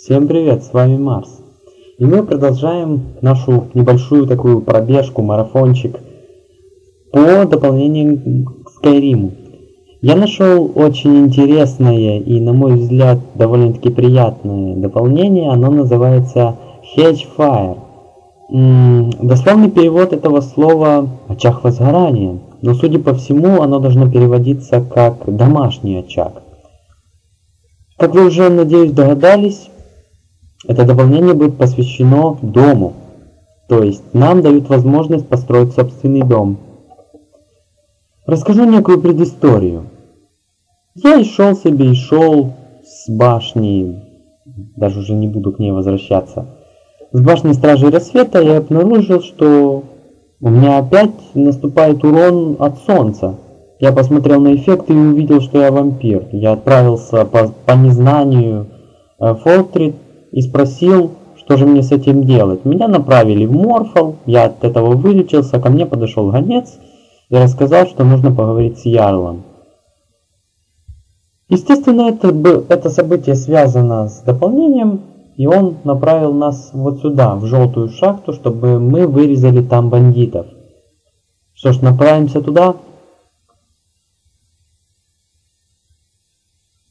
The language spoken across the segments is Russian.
Всем привет, с вами Марс. И мы продолжаем нашу небольшую такую пробежку, марафончик по дополнению к Skyrim. Я нашел очень интересное и, на мой взгляд, довольно-таки приятное дополнение. Оно называется Hedgefire. Дословный перевод этого слова «очаг возгорания», но, судя по всему, оно должно переводиться как «домашний очаг». Как вы уже, надеюсь, догадались, это дополнение будет посвящено дому. То есть нам дают возможность построить собственный дом. Расскажу некую предысторию. Я и шел себе, и шел с башни, даже уже не буду к ней возвращаться, с башни Стражей Рассвета я обнаружил, что у меня опять наступает урон от солнца. Я посмотрел на эффект и увидел, что я вампир. Я отправился по, по незнанию в Фолтрит и спросил, что же мне с этим делать. Меня направили в Морфол, я от этого вылечился, ко мне подошел гонец и рассказал, что нужно поговорить с Ярлом. Естественно, это, это событие связано с дополнением, и он направил нас вот сюда, в желтую шахту, чтобы мы вырезали там бандитов. Что ж, направимся туда.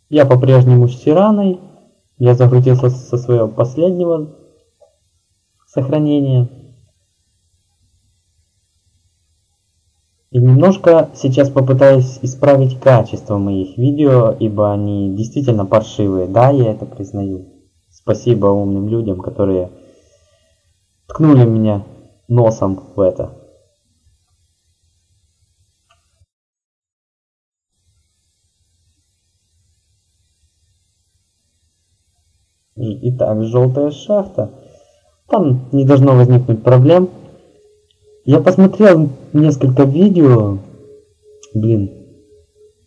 Я по-прежнему с Сираной, я загрузился со своего последнего сохранения. И немножко сейчас попытаюсь исправить качество моих видео, ибо они действительно паршивые. Да, я это признаю. Спасибо умным людям, которые ткнули меня носом в это. Итак, желтая шахта. Там не должно возникнуть проблем. Я посмотрел несколько видео. Блин,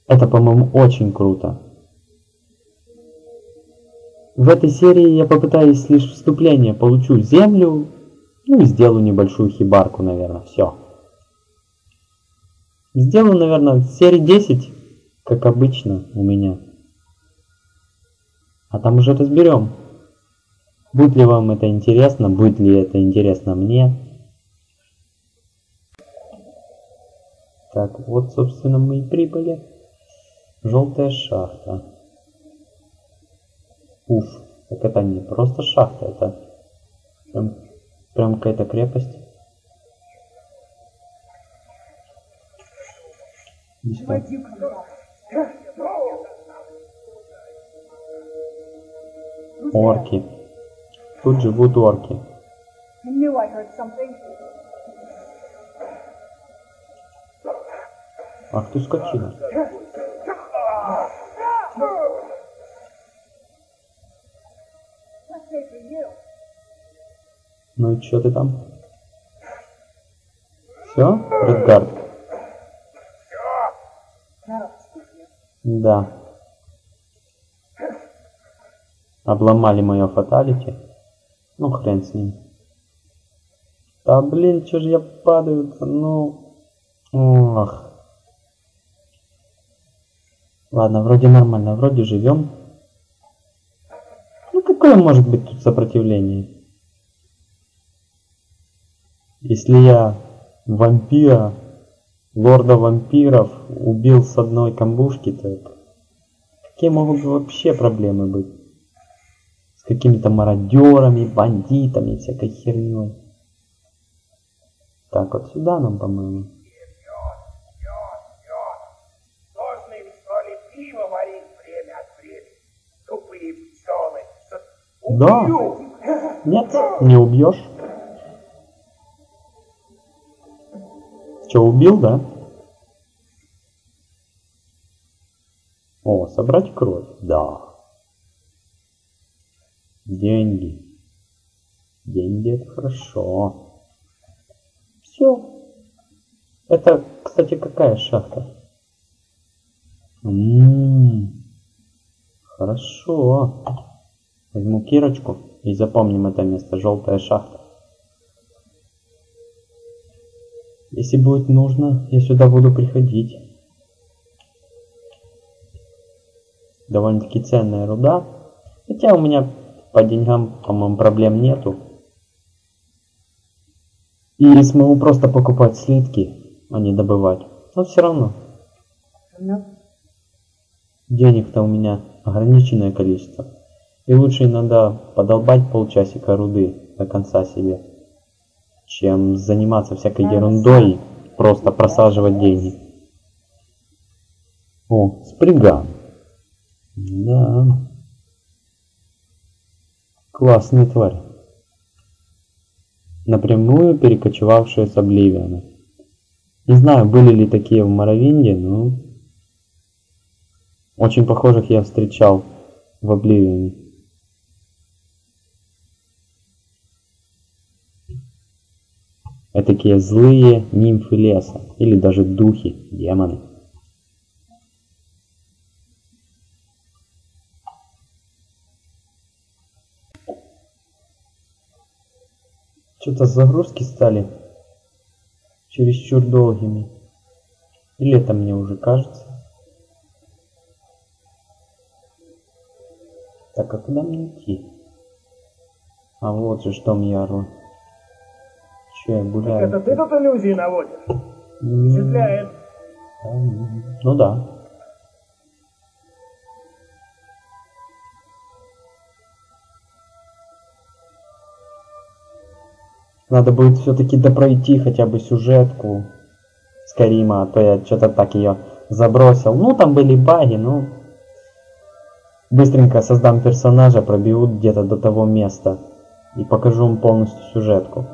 это, по-моему, очень круто. В этой серии я попытаюсь лишь вступление, получу землю, ну и сделаю небольшую хибарку, наверное, все. Сделаю, наверное, серии 10, как обычно у меня. А там уже разберем. Будет ли вам это интересно, будет ли это интересно мне. Так, вот, собственно, мы и прибыли. Желтая шахта. Уф, так это не просто шахта, это прям, прям какая-то крепость. Орки. Тут живут орки. Ах ты скотина. Ну и что ты там? Все, Редгард? Да. Обломали мое фаталити. Хрен с ним. Да блин, что же я падаю-то, ну... Ох. Ладно, вроде нормально, вроде живем. Ну какое может быть тут сопротивление? Если я вампира, лорда вампиров убил с одной камбушки, то какие могут вообще проблемы быть? С какими-то мародерами, бандитами, всякой херней. Так, вот сюда нам, по-моему. Да. Нет, не убьешь. Че, убил, да? О, собрать кровь. Да. Деньги. Деньги это хорошо. Все. Это, кстати, какая шахта? Ммм. Хорошо. Возьму кирочку и запомним это место. Желтая шахта. Если будет нужно, я сюда буду приходить. Довольно-таки ценная руда. Хотя у меня по деньгам, по-моему, проблем нету. И смогу просто покупать слитки, а не добывать. Но все равно. Ну, Денег-то у меня ограниченное количество. И лучше иногда подолбать полчасика руды до конца себе, чем заниматься всякой ерундой просто просаживать деньги. О, сприган. Да. Классный тварь. Напрямую перекочевавшие с Обливиона. Не знаю, были ли такие в Моровинде, но... Очень похожих я встречал в Обливионе. Этакие злые нимфы леса, или даже духи, демоны. Что-то загрузки стали чересчур долгими. Или это мне уже кажется? Так, а куда мне идти? А вот же что мне Ярло. Че я гуляю? это ты тут иллюзии наводишь? Впечатляет. Ну да. Надо будет все-таки допройти хотя бы сюжетку Скарима, а то я что-то так ее забросил. Ну, там были баги, ну... Быстренько создам персонажа, пробегу где-то до того места и покажу вам полностью сюжетку.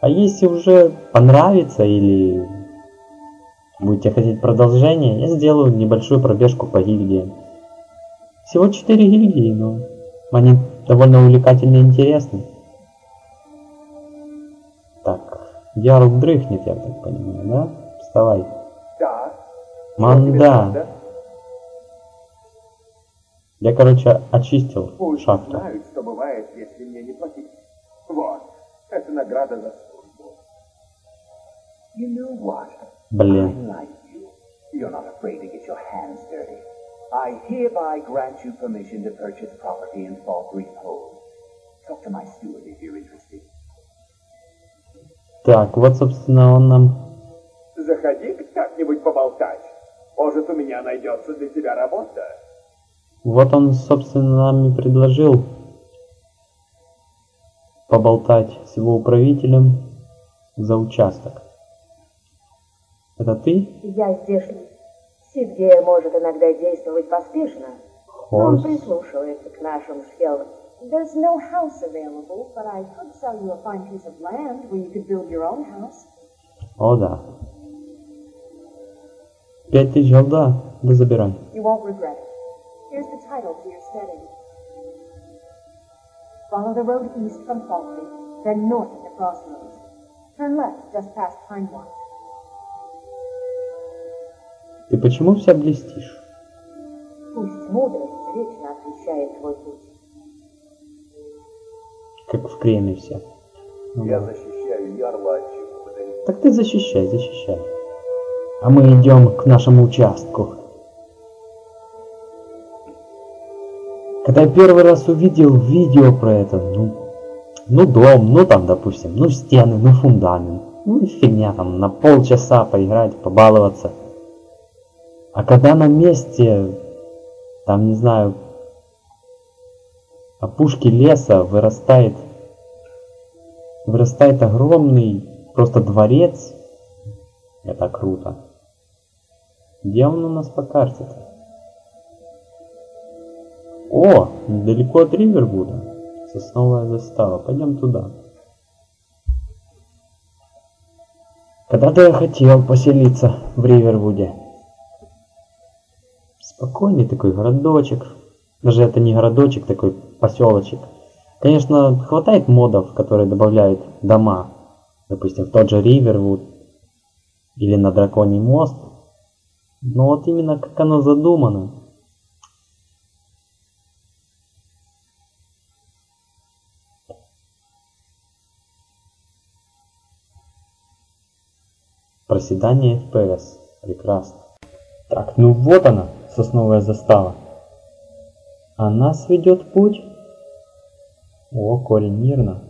А если уже понравится или будете хотеть продолжение, я сделаю небольшую пробежку по гильдиям. Всего 4 гильдии, но они довольно увлекательны и интересны. Так, Ярл дрыхнет, я так понимаю, да? Вставай. Да. Манда. Я, короче, очистил Пусть шахту. знают, что бывает, если мне не платить. Вот, это награда за службу. You know what? Блин. I like you. You're not afraid to get your hands dirty. I hereby grant you permission to purchase property in Salt Reef Hold. Talk to my steward if you're interested. Так, вот, собственно, он нам... Заходи как-нибудь поболтать. Может, у меня найдется для тебя работа. Вот он, собственно, нам и предложил поболтать с его управителем за участок. Это ты? Я здешний. Сидгея может иногда действовать поспешно, но он прислушивается к нашим схемам. There's no house available, but I could sell you a fine piece of land where you could build your own house. О, да. Пять тысяч голда? Да забирай. You won't regret it. Here's the title to your steading. Follow the road east from Salt Creek, then north at the crossroads. Turn left just past Pine Watch. Ты почему вся блестишь? Пусть мудрость вечно освещает твой путь. Как в креме. Ну Я да. защищаю ярла от чего-то. Так ты защищай, защищай. А мы идем к нашему участку. Когда я первый раз увидел видео про это, ну, ну дом, ну там, допустим, ну стены, ну фундамент, ну и фигня там, на полчаса поиграть, побаловаться. А когда на месте, там, не знаю, опушки леса вырастает, вырастает огромный просто дворец, это круто. Где он у нас по карте-то? О, недалеко от Ривервуда. Сосновая застава. Пойдем туда. Когда-то я хотел поселиться в Ривервуде. Спокойный такой городочек. Даже это не городочек, такой поселочек. Конечно, хватает модов, которые добавляют дома. Допустим, в тот же Ривервуд или на Драконий мост. Но вот именно как оно задумано. Проседание FPS. Прекрасно. Так, ну вот она, сосновая застава. А нас ведет путь. О, корень мирно.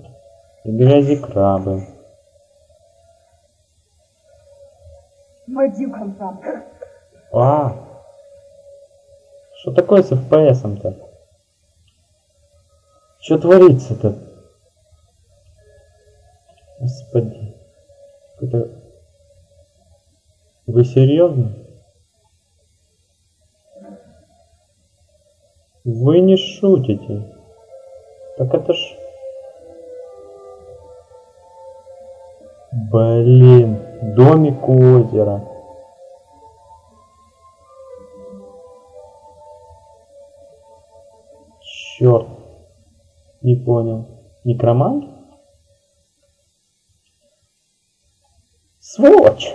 И грязи крабы. Come from? А! Что такое с FPS-то? Что творится-то? Господи. Это... Вы серьезно? Вы не шутите. Так это ж... Блин, домик у озера. Черт. Не понял. Некромант? Сволочь!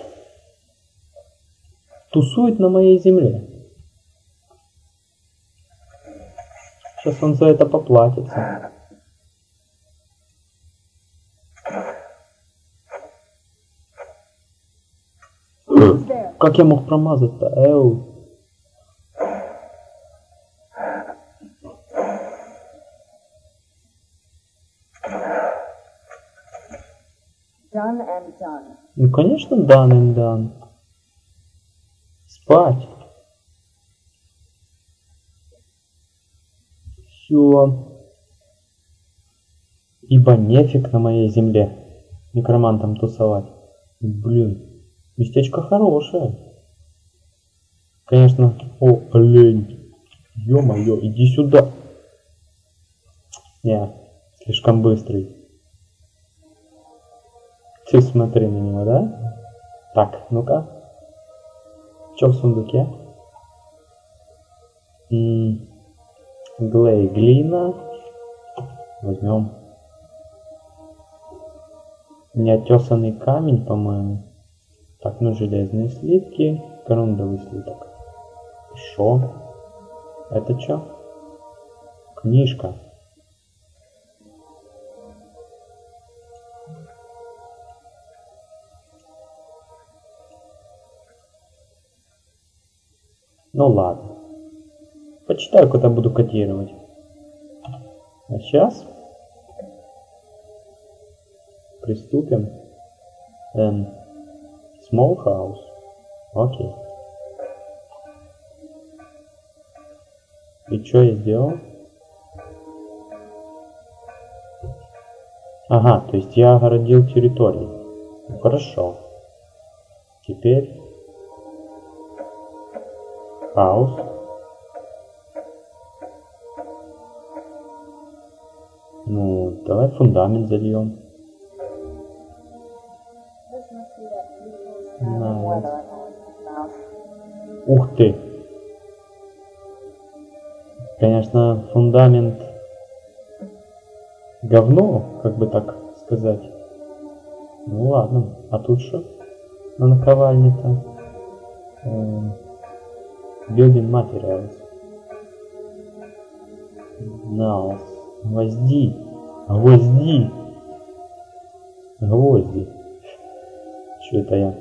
Тусует на моей земле. Сейчас он за это поплатится. Как я мог промазать-то? Эу. Done and done. Ну, конечно, дан and дан. Спать. Все. Ибо нефиг на моей земле некромантом тусовать. Блин, местечко хорошее. Конечно, о, олень. Ё-моё, иди сюда. Не, слишком быстрый. Ты смотри на него, да? Так, ну-ка. Что в сундуке? М, Глей, глина. Возьмем. Неотесанный камень, по-моему. Так, ну железные слитки. Корундовый слиток. Хорошо. Это что? Книжка. Ну ладно. Почитаю, когда буду кодировать. А сейчас приступим. Эм, small house. Окей. И что я сделал? Ага, то есть я огородил территорию. Ну, хорошо. Теперь хаус. Ну, давай фундамент зальем. Ух ты! Конечно, фундамент говно, как бы так сказать. Ну ладно, а тут что? На наковальне-то? Эм, Building materials. Nails. Гвозди. Гвозди. Гвозди. Что это я?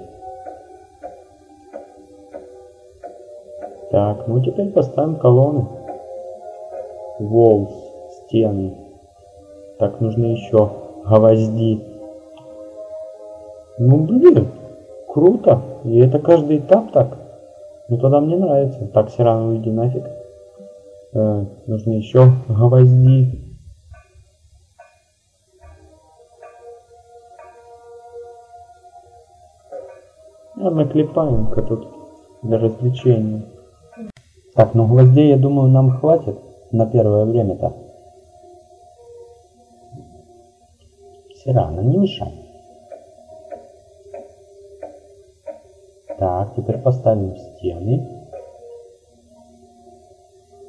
Так, ну теперь поставим колонны. Walls, стены. Так, нужны еще гвозди. Ну блин, круто. И это каждый этап так. Ну тогда мне нравится. Так, Сирана, уйди нафиг. Э, нужны еще гвозди. А наклепаем-ка тут для развлечения. Так, ну гвоздей, я думаю, нам хватит на первое время-то. Сирана, не мешай. Так, теперь поставим стены.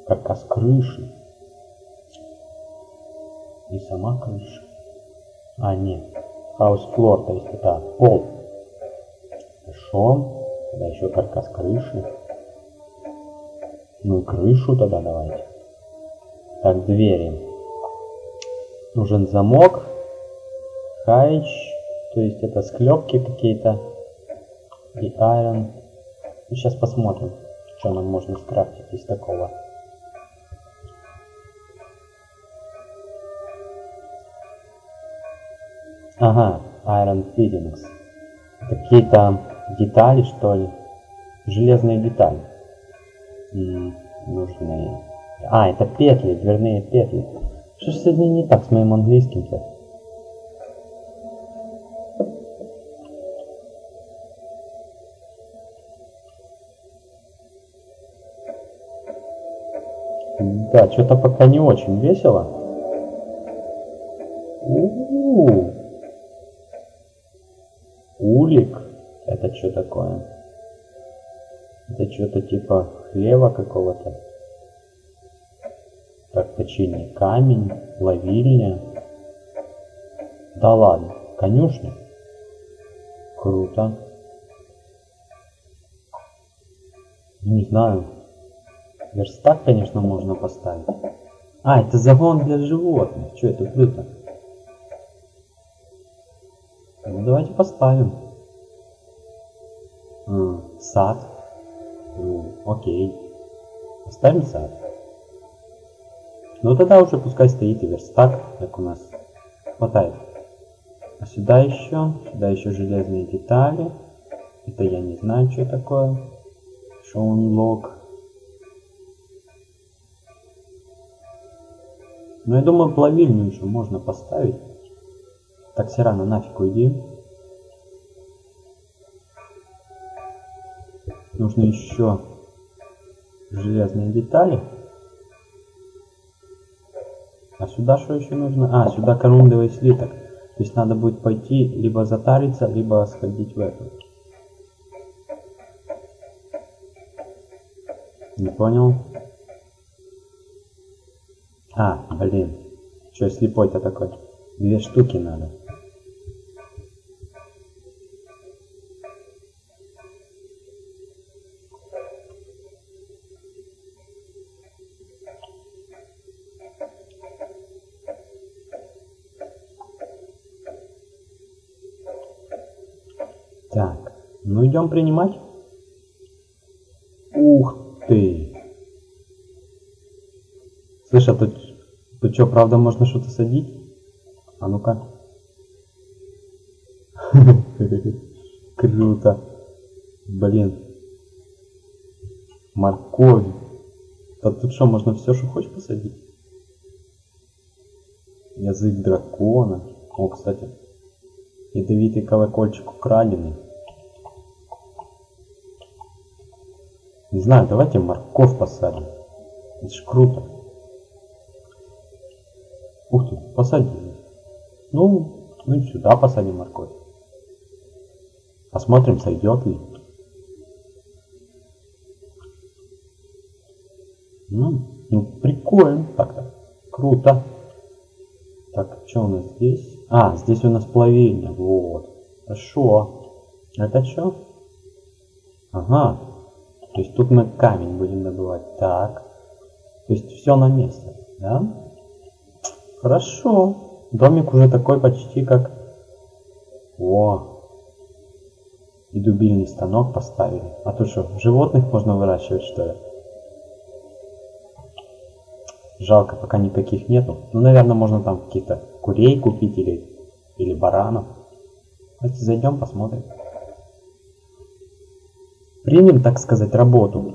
Каркас крыши. И сама крыша. А, нет. Хаус флор, то есть это пол. Сон? тогда еще каркас крыши. Ну, и крышу тогда давайте. Так, двери. Нужен замок. Хайч. То есть это склепки какие-то. И айрон. Ну, Сейчас посмотрим, что нам можно скрафтить из такого. Ага, Iron Fittings. Какие-то детали, что ли? Железные детали. М, нужны. А, это петли, дверные петли. Что ж сегодня не так с моим английским-то? Да, что-то пока не очень весело. У-у-у. Улик. Это что такое? Это что-то типа хлева какого-то. Так, точнее, камень, ловильня. Да ладно, конюшня. Круто. Не знаю. Верстак, конечно, можно поставить. А, это загон для животных. Что это круто? Ну, давайте поставим. А, сад. Ну, окей. Поставим сад. Ну, тогда уже пускай стоит и верстак, как у нас. Хватает. А сюда еще, сюда еще железные детали. Это я не знаю, что такое. Шоунлок. Но я думаю, плавильню еще можно поставить. Так, Сирана, нафиг уйди. Нужно еще железные детали. А сюда что еще нужно? А, сюда корундовый слиток. То есть надо будет пойти либо затариться, либо сходить в эту. Не понял? А, блин. Че, слепой-то такой? Две штуки надо. Так, ну идем принимать. Ух ты! Слышь, а тут, тут что, правда можно что-то садить? А ну-ка. Круто. Блин. Морковь. Да тут что, можно все, что хочешь посадить? Язык дракона. О, кстати. Ядовитый колокольчик украденный. Не знаю, давайте морковь посадим. Это ж круто. Ух ты, посадили. Ну, ну и сюда посадим морковь. Посмотрим, сойдет ли. Ну, ну прикольно так-то. Круто. Так, что у нас здесь? А, здесь у нас плавильня. Вот. Хорошо. Это что? Ага. То есть тут мы камень будем добывать. Так. То есть все на месте. Да? Хорошо. Домик уже такой почти как... О! И дубильный станок поставили. А то что, животных можно выращивать, что ли? Жалко, пока никаких нету. Ну, наверное, можно там каких-то курей купить или, или баранов. Давайте зайдем, посмотрим. Примем, так сказать, работу.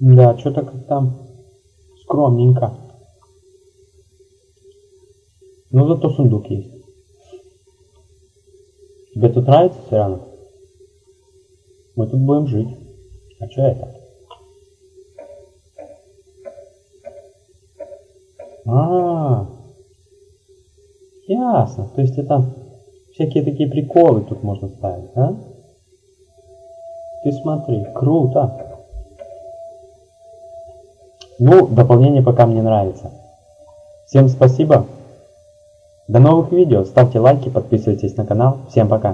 Да, что-то как там скромненько. Ну, зато сундук есть. Тебе тут нравится, Сирана? Мы тут будем жить. А что это? А, -а, -а. ясно. То есть это всякие такие приколы тут можно ставить, да? Ты смотри, круто. Ну, дополнение пока мне нравится. Всем спасибо. До новых видео. Ставьте лайки, подписывайтесь на канал. Всем пока.